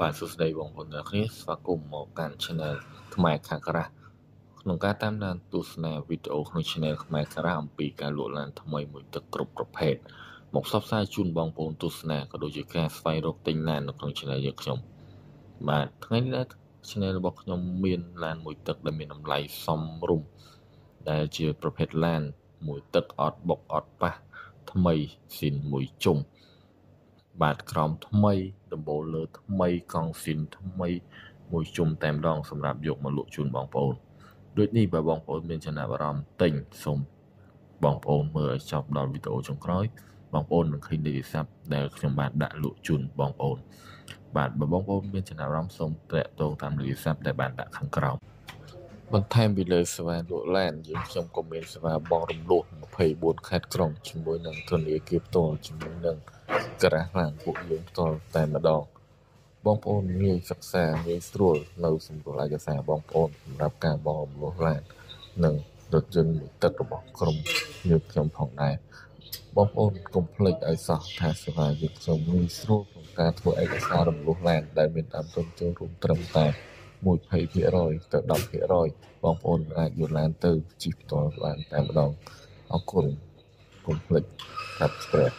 បាទសួស្តីបងប្អូនទាំងអស់គ្នាស្វាគមន៍មកកាន់ Channel ខ្មែរខាងក្រាស់ក្នុងការតាមដានទស្សនាវីដេអូក្នុង Channel ខ្មែរខាងក្រាស់អំពីការលក់ឡានថ្មីមួយទឹកគ្រប់ប្រភេទមកផ្សព្វផ្សាយជូនបងប្អូនទស្សនាក៏ដូចជាការស្វែងរកទិញឡាននៅក្នុង Channel យើងខ្ញុំបាទថ្ងៃនេះដែរ Channel របស់ខ្ញុំមានឡានមួយទឹកដែលមានតម្លៃសមរម្យដែលជាប្រភេទឡានមួយទឹកអត់បុកអត់ប៉ះថ្មីស៊ីនមួយជុំ បាទក្រោមថ្មី ដំបូលលើថ្មីកង់ស៊ីនថ្មីមួយជុំតែម្ដងសម្រាប់យកមកលក់ជូនបងប្អូនដូចនេះបើបងប្អូនមានចំណាប់អារម្មណ៍ទិញសូមបងប្អូនមើលឲ្យចប់ដល់វីដេអូចុងក្រោយបងប្អូននឹងឃើញលេខទូរស័ព្ទដែលខ្ញុំបានដាក់លក់ជូនបងប្អូនបាទបើបងប្អូនមានចំណាប់អារម្មណ៍សូមតាក់ទងតាមលេខទូរស័ព្ទដែលបានដាក់ខាងក្រោមបន្ថែមពីលើសេវាលក់ឡានយើងខ្ញុំក៏មានសេវាបងរំលោះ 24ខេត្តក្រុងជាមួយនឹងធនាគារផ្ទាល់ជាមួយនឹងក្រាស់ឡានពួកយើងផ្ទាល់តែម្ដងបងប្អូនងាយសិក្សាងាយស្រួលនៅសម្រួលឯកសារបងប្អូនសម្រាប់ការបងរំលោះឡាននិងរថយន្តមួយទឹករបស់ក្រុមយើងខ្ញុំផងដែរបងប្អូនកុំភ្លេចឲ្យសោះថាសេវាយើងខ្ញុំងាយស្រួលក្នុងការធ្វើឯកសាររំលោះឡានដែលមានតាមទុនចូលរួមត្រឹមតែ20%ទៅ10%បងប្អូនអាចយកឡានទៅជិះផ្ទាល់បានតែម្ដង អរគុណកុំភ្លេច Subscribe